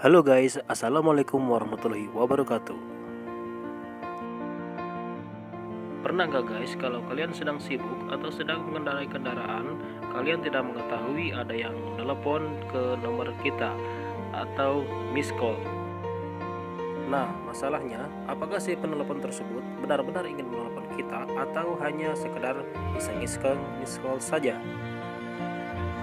Halo guys, Assalamualaikum warahmatullahi wabarakatuh. Pernah nggak guys kalau kalian sedang sibuk atau sedang mengendarai kendaraan Kalian tidak mengetahui ada yang telepon ke nomor kita atau miss call? Nah masalahnya apakah si penelpon tersebut benar-benar ingin menelpon kita Atau hanya sekedar iseng-iseng miss call saja?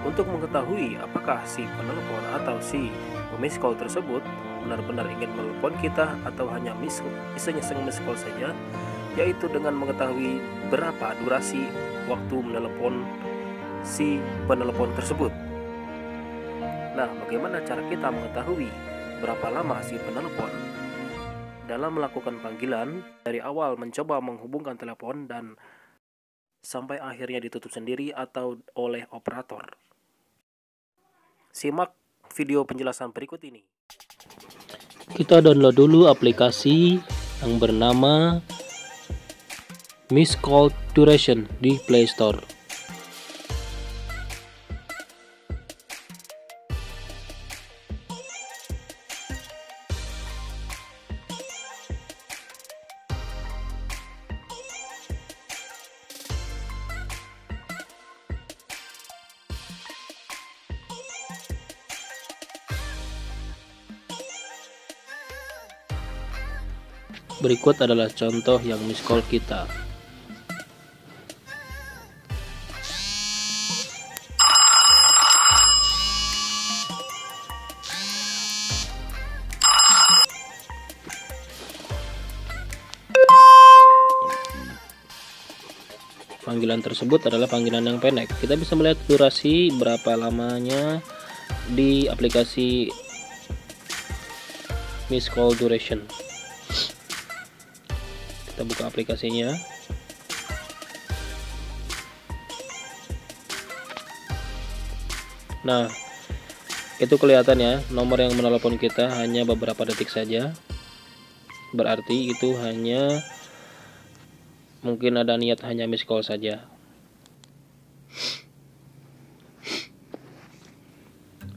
Untuk mengetahui apakah si penelpon atau si pemiss call tersebut benar-benar ingin menelpon kita atau hanya iseng-iseng miss call saja, yaitu dengan mengetahui berapa durasi waktu menelpon si penelpon tersebut. Nah, bagaimana cara kita mengetahui berapa lama si penelpon dalam melakukan panggilan dari awal mencoba menghubungkan telepon dan sampai akhirnya ditutup sendiri atau oleh operator. Simak video penjelasan berikut ini. Kita download dulu aplikasi yang bernama Miss Call Duration di Play Store. Berikut adalah contoh yang miss call kita. Panggilan tersebut adalah panggilan yang pendek. Kita bisa melihat durasi berapa lamanya di aplikasi miss call duration kita buka aplikasinya. Nah itu kelihatan ya nomor yang menelpon kita hanya beberapa detik saja. Berarti itu hanya mungkin ada niat hanya miss call saja.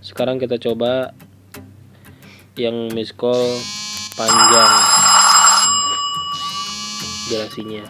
Sekarang kita coba yang miss call panjang durasinya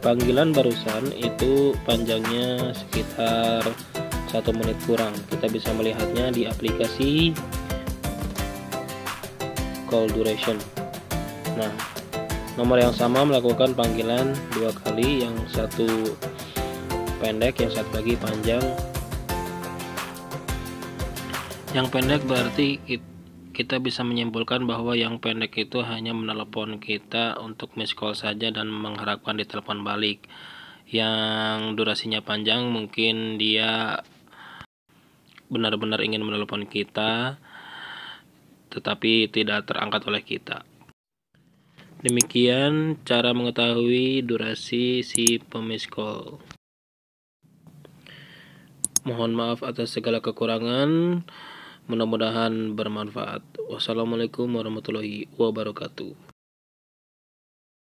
panggilan barusan itu panjangnya sekitar satu menit kurang. Kita bisa melihatnya di aplikasi call duration. Nah nomor yang sama melakukan panggilan dua kali yang satu pendek yang satu lagi panjang. Yang pendek berarti kita bisa menyimpulkan bahwa yang pendek itu hanya menelepon kita untuk miss call saja dan mengharapkan ditelepon balik. Yang durasinya panjang mungkin dia benar-benar ingin menelepon kita tetapi tidak terangkat oleh kita. Demikian cara mengetahui durasi si pemiss call. Mohon maaf atas segala kekurangan Mudah-mudahan bermanfaat. Wassalamualaikum warahmatullahi wabarakatuh.